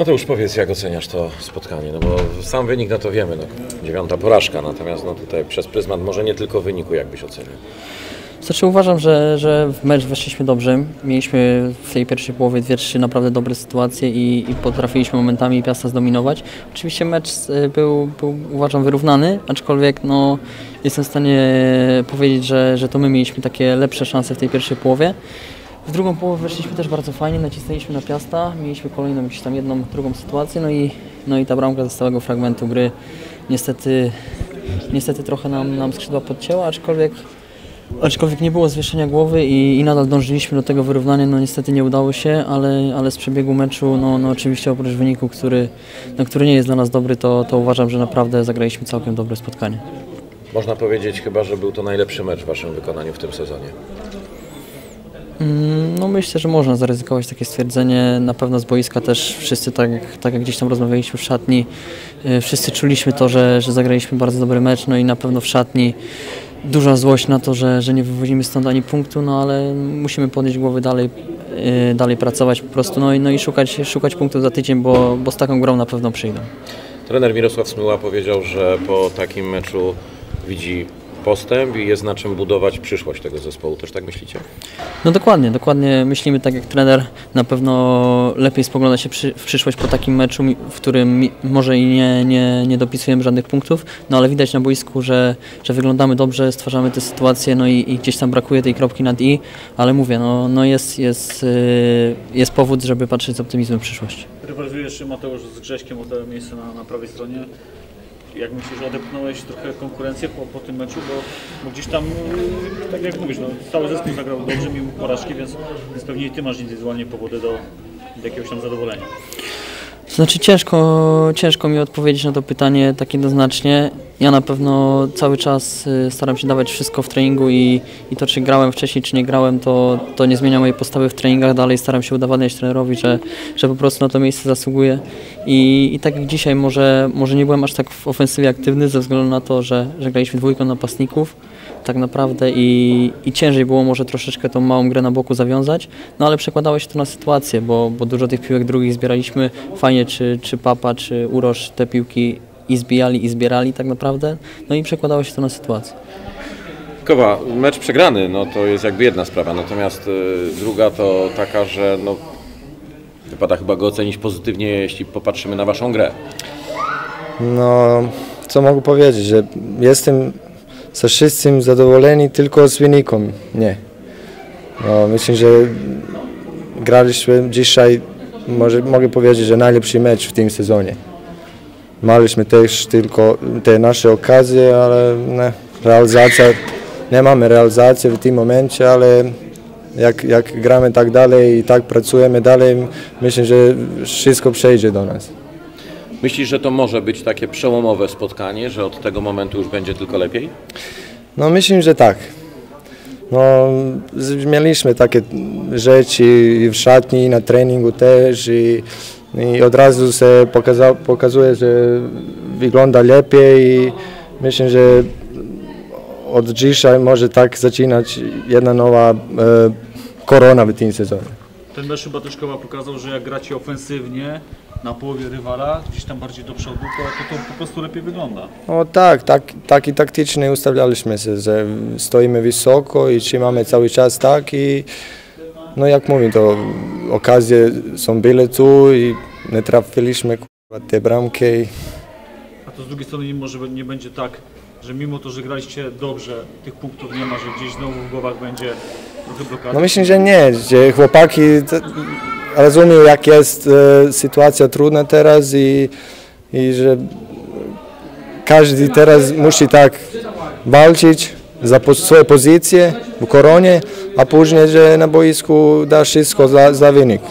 Mateusz, powiedz, jak oceniasz to spotkanie, no bo sam wynik, no to wiemy, no, dziewiąta porażka, natomiast no tutaj przez pryzmat może nie tylko wyniku, jakbyś ocenił. Znaczy uważam, że, że w mecz weszliśmy dobrze. Mieliśmy w tej pierwszej połowie dwie, trzy naprawdę dobre sytuacje i, i potrafiliśmy momentami Piasta zdominować. Oczywiście mecz y, był, był uważam wyrównany, aczkolwiek no, jestem w stanie powiedzieć, że, że to my mieliśmy takie lepsze szanse w tej pierwszej połowie. W drugą połowę weszliśmy też bardzo fajnie, nacisnęliśmy na Piasta, mieliśmy kolejną jakąś tam jedną, drugą sytuację, no i, no i ta bramka ze stałego fragmentu gry niestety, niestety trochę nam, nam skrzydła podcięła, aczkolwiek Aczkolwiek nie było zwieszenia głowy i, i, nadal dążyliśmy do tego wyrównania, no niestety nie udało się, ale, ale z przebiegu meczu, no, no oczywiście oprócz wyniku, który, no, który nie jest dla nas dobry, to, to uważam, że naprawdę zagraliśmy całkiem dobre spotkanie. Można powiedzieć chyba, że był to najlepszy mecz w Waszym wykonaniu w tym sezonie. Mm, no myślę, że można zaryzykować takie stwierdzenie. Na pewno z boiska też wszyscy, tak, tak jak gdzieś tam rozmawialiśmy w szatni, y, wszyscy czuliśmy to, że, że zagraliśmy bardzo dobry mecz, no i na pewno w szatni duża złość na to, że, że nie wywozimy stąd ani punktu, no ale musimy podnieść głowy dalej, yy, dalej pracować po prostu no i, no i szukać, szukać punktów za tydzień, bo, bo z taką grą na pewno przyjdą. Trener Mirosław Smyła powiedział, że po takim meczu widzi postęp i jest na czym budować przyszłość tego zespołu. Też tak myślicie? No dokładnie, dokładnie myślimy tak jak trener. Na pewno lepiej spogląda się przy, w przyszłość po takim meczu, w którym może i nie, nie, nie dopisujemy żadnych punktów, no ale widać na boisku, że, że wyglądamy dobrze, stwarzamy te sytuacje, no i, i gdzieś tam brakuje tej kropki nad i, ale mówię, no, no jest, jest, y, jest powód, żeby patrzeć z optymizmem w przyszłość. Rywalizujesz Mateusz z Grześkiem o to miejsce na, na prawej stronie jak myślisz, odepchnąłeś trochę konkurencję po, po tym meczu, bo, bo, gdzieś tam, tak jak mówisz, no, cały zespół zagrał dobrze mimo porażki, więc, więc pewnie i ty masz indywidualnie powody do, do jakiegoś tam zadowolenia. Znaczy ciężko, ciężko mi odpowiedzieć na to pytanie tak jednoznacznie. Ja na pewno cały czas y, staram się dawać wszystko w treningu i, i to czy grałem wcześniej, czy nie grałem, to, to nie zmienia mojej postawy w treningach. Dalej staram się udowadniać trenerowi, że, że po prostu na to miejsce zasługuję. I, i tak jak dzisiaj może, może nie byłem aż tak w ofensywie aktywny ze względu na to, że, że graliśmy dwójką napastników tak naprawdę i, i ciężej było może troszeczkę tą małą grę na boku zawiązać, no ale przekładało się to na sytuację, bo, bo dużo tych piłek drugich zbieraliśmy. Fajnie, czy, czy Papa, czy Urosz te piłki i zbijali, i zbierali tak naprawdę, no i przekładało się to na sytuację. Kowa, mecz przegrany, no to jest jakby jedna sprawa, natomiast y, druga to taka, że no, wypada chyba go ocenić pozytywnie, jeśli popatrzymy na Waszą grę. No, co mogę powiedzieć, że jestem ze wszystkim zadowoleni, tylko z wynikiem nie. No, myślę, że graliśmy dzisiaj, może, mogę powiedzieć, że najlepszy mecz w tym sezonie. Mieliśmy też tylko te nasze okazje, ale nie, realizacja, nie mamy realizacji w tym momencie, ale jak, jak gramy tak dalej i tak pracujemy dalej, myślę, że wszystko przejdzie do nas. Myślisz, że to może być takie przełomowe spotkanie, że od tego momentu już będzie tylko lepiej? No myślę, że tak. No, mieliśmy takie rzeczy w szatni, na treningu też i, i od razu się pokaza, pokazuje, że wygląda lepiej i myślę, że od dzisiaj może tak zaczynać jedna nowa e, korona w tym sezonie. Ten mecz chyba też pokazał, że jak gracie ofensywnie, na połowie rywala, gdzieś tam bardziej do przodu, to, to po prostu lepiej wygląda. No tak, tak, tak i taktycznie ustawialiśmy się, że stoimy wysoko i trzymamy cały czas tak i no jak mówię, to okazje są byle tu i nie trafiliśmy te bramki. A to z drugiej strony może nie będzie tak, że mimo to, że graliście dobrze, tych punktów nie ma, że gdzieś znowu w głowach będzie trochę blokady? No myślę, że nie, że chłopaki rozumiem, jak jest e, sytuacja trudna teraz i, i że każdy teraz musi tak walczyć za swoje pozycje w koronie, a później, że na boisku da wszystko za, za wynik.